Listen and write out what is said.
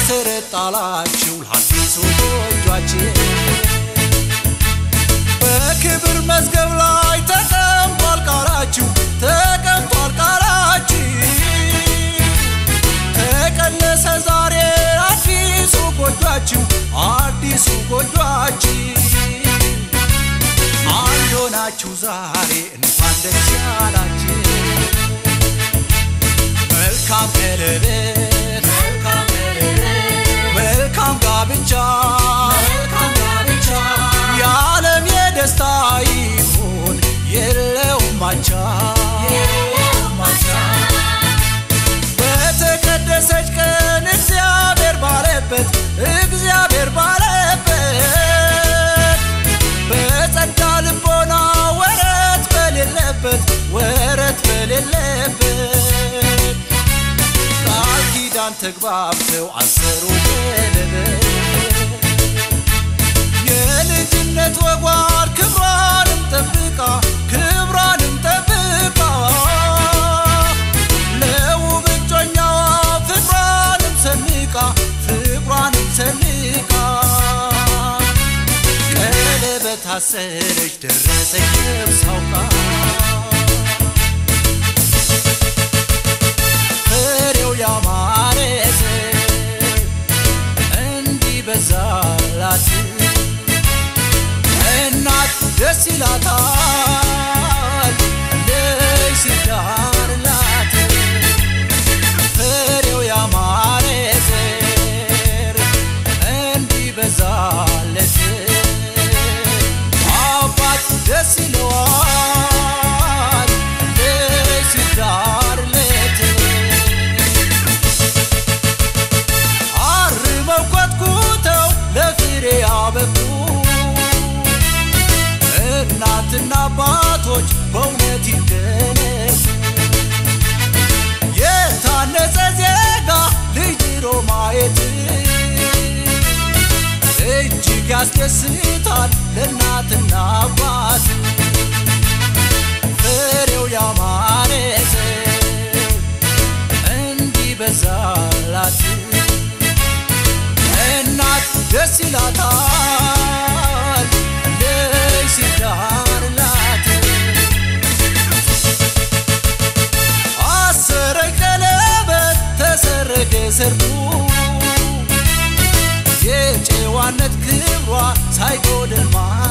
መሰረት ጣላችሁ ለአዲሱ ጎጇችን በክብር መዝገብ ላይ ተቀምጧል ቃላችሁ ተቀምጧል ቃላችሁ። ተቀነሰ ዛሬ አዲሱ ጎጇችሁ አዲሱ ጎጇችሁ አንድ ሆናችሁ ዛሬ? እንኳን ደስ ያላችሁ። መልካም ቀለበት ኪዳን ተግባብተው አሰሩ ቀለበት የልጅነት ወጓን ክብሯንም ጠብቃ ክብሯንም ጠብቃ። ለውብ እጮኛዋ ፍቅሯንም ሰንቃ ፍቅሯንም ሰንቃ። ቀለበት አሰረች ደረሰች አውቃ እናት እናትና አባቶች በእውነት ይደነቁ። የታነጸ ዜጋ ልጅ ማየት እጅግ ያስደስታል ለእናትና አባት ፍሬው ያማረ እንዲበዛላት እናት ደስ ይላታል golden mind.